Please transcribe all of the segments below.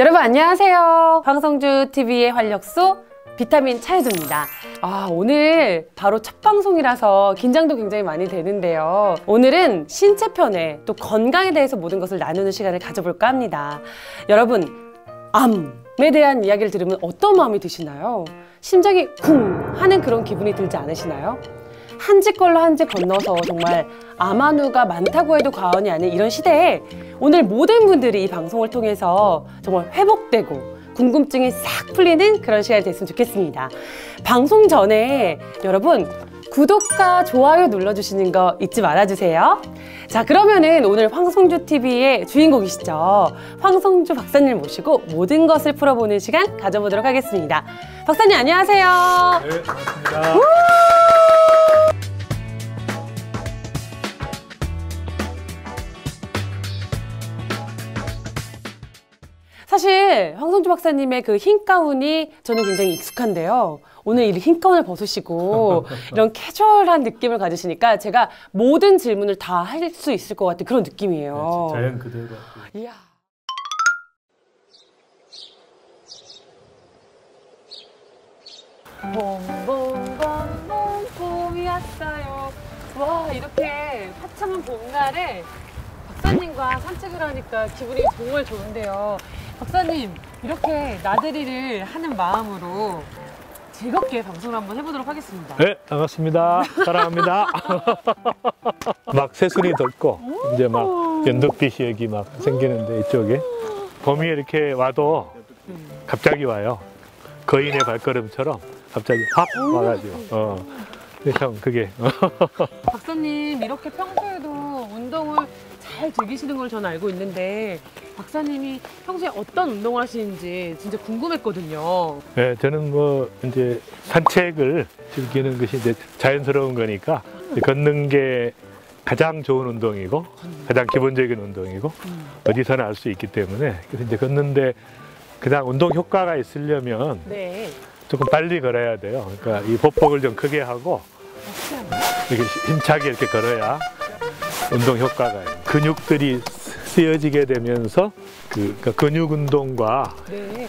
여러분 안녕하세요. 황성주 TV의 활력소 비타민 차유주입니다. 아, 오늘 바로 첫 방송이라서 긴장도 굉장히 많이 되는데요. 오늘은 신체편에 또 건강에 대해서 모든 것을 나누는 시간을 가져볼까 합니다. 여러분, 암에 대한 이야기를 들으면 어떤 마음이 드시나요? 심장이 쿵 하는 그런 기분이 들지 않으시나요? 한 집 걸로 한집 건너서 정말 암환우가 많다고 해도 과언이 아닌 이런 시대에 오늘 모든 분들이 이 방송을 통해서 정말 회복되고 궁금증이 싹 풀리는 그런 시간이 됐으면 좋겠습니다. 방송 전에 여러분 구독과 좋아요 눌러주시는 거 잊지 말아주세요. 자, 그러면은 오늘 황성주 TV의 주인공이시죠. 황성주 박사님 모시고 모든 것을 풀어보는 시간 가져보도록 하겠습니다. 박사님 안녕하세요. 네, 반갑습니다. 황성주 박사님의 그 흰 가운이 저는 굉장히 익숙한데요. 오늘 이 흰 가운을 벗으시고 이런 캐주얼한 느낌을 가지시니까 제가 모든 질문을 다 할 수 있을 것 같은 그런 느낌이에요. 네, 자연 그대로. 이야. 봄봄봄봄 봄이 왔어요. 와 이렇게 화창한 봄날에 박사님과 산책을 하니까 기분이 정말 좋은데요. 박사님 이렇게 나들이를 하는 마음으로 즐겁게 방송을 한번 해보도록 하겠습니다. 네, 반갑습니다. 사랑합니다. 막 새순이 덮고 이제 막 연덕빛이 여기 막 생기는데 이쪽에 봄이 이렇게 와도 갑자기 와요. 거인의 발걸음처럼 갑자기 확 와가지고. 어. 네, 참 그게 박사님 이렇게 평소에도 운동을 잘 즐기시는 걸 저는 알고 있는데 박사님이 평소에 어떤 운동을 하시는지 진짜 궁금했거든요. 네, 저는 뭐 이제 산책을 즐기는 것이 이제 자연스러운 거니까 이제 걷는 게 가장 좋은 운동이고 가장 기본적인 운동이고 어디서나 할 수 있기 때문에 그래서 이제 걷는데 그냥 운동 효과가 있으려면 네. 조금 빨리 걸어야 돼요. 그러니까 이 보폭을 좀 크게 하고 하나요? 이렇게 힘차게 이렇게 걸어야 운동 효과가. 근육들이 쓰여지게 되면서 그 그러니까 근육 운동과 네.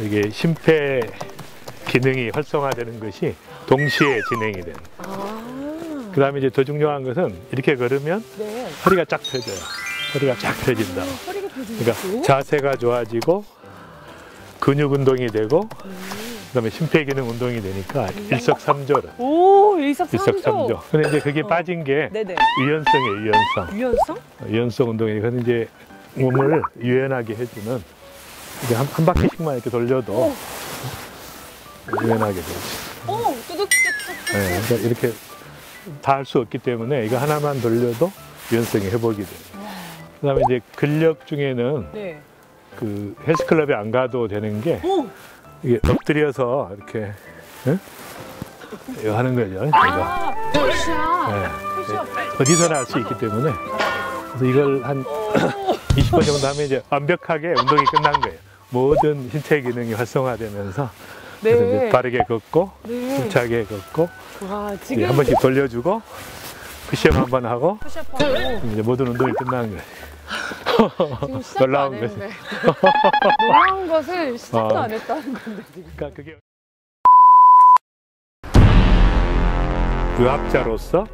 이게 심폐 기능이 활성화되는 것이 동시에 진행이 돼요. 아. 그 다음에 이제 더 중요한 것은 이렇게 걸으면 네. 허리가 쫙 펴져요. 허리가 쫙 펴진다. 허리가 펴지고. 그러니까 자세가 좋아지고 근육 운동이 되고 그다음에 심폐 기능 운동이 되니까 일석삼조를 오, 일석삼조. 일석삼조. 근데 이제 그게 어. 빠진 게 네네. 유연성이에요. 유연성. 유연성? 유연성 운동이 그래서 이제 몸을 유연하게 해주는 이제 한, 한 바퀴씩만 이렇게 돌려도 유연하게 되죠. 오, 뚜둑뚜둑. 네, 그러니까 이렇게 다 할 수 없기 때문에 이거 하나만 돌려도 유연성이 회복이 돼요. 그다음에 이제 근력 중에는 네. 그 헬스클럽에 안 가도 되는 게 오. 이게 엎드려서 이렇게 응? 이거 하는 거죠. 아, 푸시업. 네. 푸시업. 어디서나 할 수 있기 때문에 그래서 이걸 한 20번 정도 하면 이제 완벽하게 운동이 끝난 거예요. 모든 신체 기능이 활성화되면서 그래서 네. 이제 빠르게 걷고 네. 힘차게 걷고 와, 지금 한 번씩 돌려주고 푸시업 한 번 하고 푸시업 하고 이제 모든 운동이 끝난 거예요. 지금 시작도 놀라운 안 거지. 했는데. 놀라운 것을 시작도 어. 안 했다는 건데 지금. 그러니까 그게 의학자로서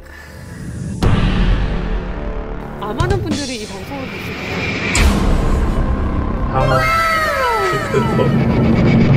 아마는 분들이 이 방송을 보시고 아마